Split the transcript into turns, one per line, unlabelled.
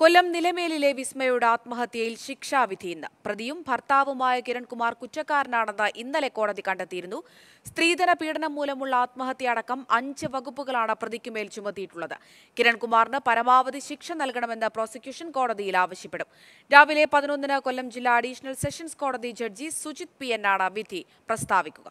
കൊല്ലം നിലമേലിലെ വിസ്മയുടെ ആത്മഹത്യയിൽ ശിക്ഷാവിധി ഇന്ന്. പ്രതിയും ഭർത്താവുമായ കിരൺകുമാർ കുറ്റക്കാരനാണെന്ന് ഇന്നലെ കോടതി കണ്ടെത്തിയിരുന്നു. സ്ത്രീധന പീഡനം മൂലമുള്ള ആത്മഹത്യ അടക്കം അഞ്ച് വകുപ്പുകളാണ് പ്രതിക്കുമേൽ ചുമത്തിയിട്ടുള്ളത്. കിരൺകുമാറിന് പരമാവധി ശിക്ഷ നൽകണമെന്ന് പ്രോസിക്യൂഷൻ കോടതിയിൽ ആവശ്യപ്പെടും. രാവിലെ പതിനൊന്നിന് കൊല്ലം ജില്ലാ അഡീഷണൽ സെഷൻസ് കോടതി ജഡ്ജി സുജിത് പി എന്നാണ് വിധി പ്രസ്താവിക്കുക.